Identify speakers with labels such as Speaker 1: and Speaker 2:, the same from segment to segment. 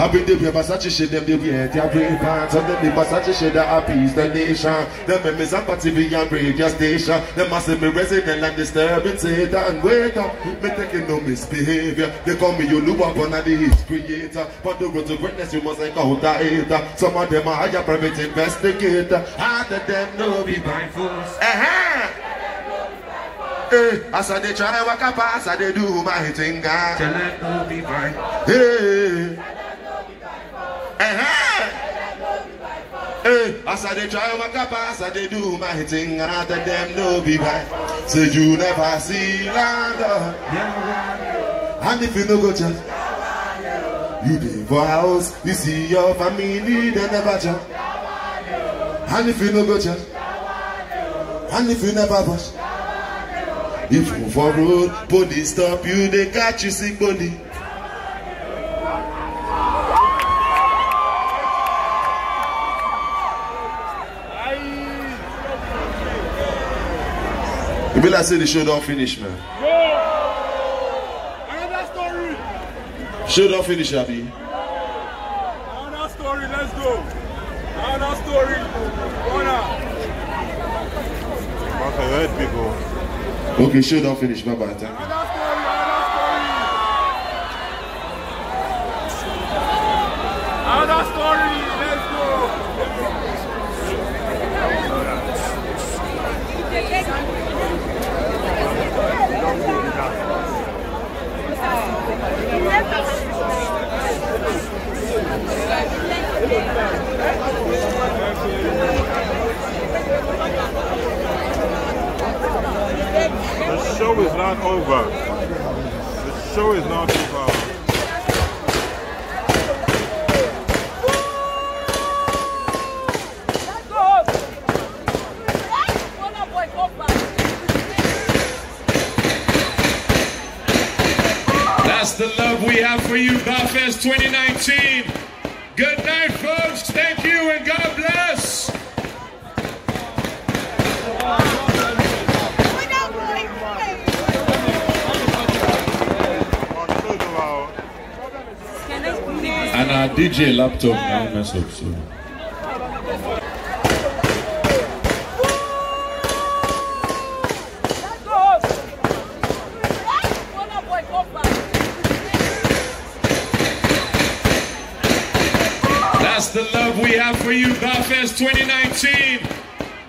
Speaker 1: I bring the wear Versace shit, them they wear their brave pants. And them the Versace shit that appease the nation. Them members of TV and radio station. Them must be resident and disturbing Satan. Wake up, me taking no misbehavior. They call me Yulu one of the hit creator. But the road to greatness, you must encounter hater. Some of them are higher private investigator. Half of them no be blind fools. Uh-huh. Hey, as I dey try walk up, as I dey do my thing, ah. Tell them no be blind. Hey. Hey, as I dey try walk up, as I dey do my thing, ah. Tell them no be blind. Say you never see land. oh. And if you no go church, you dey for house, you see your family, they never church. And if you no go church, and if you never wash, if you for road, police stop you, they catch you sick body. You be like say the show don't finish, man.
Speaker 2: Another story.
Speaker 1: Show don't finish, Abi.
Speaker 2: Another story. Let's go. Another story. Corner.
Speaker 3: Okay, red people.
Speaker 1: Okay, show don't finish. Bye bye. Thank you.
Speaker 3: Show is not over. The show is not over.
Speaker 4: That's the love we have for you, Bafest 2019. Good night, folks. Thank you and God bless.
Speaker 3: On Silverado.
Speaker 4: DJ laptop now mess up, so. That's the love we have for you, Bafest 2019.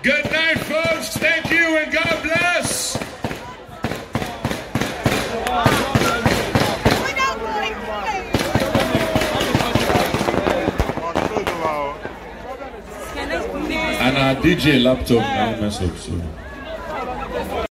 Speaker 4: Good night, folks. Thank you And our DJ laptop now mess up, so.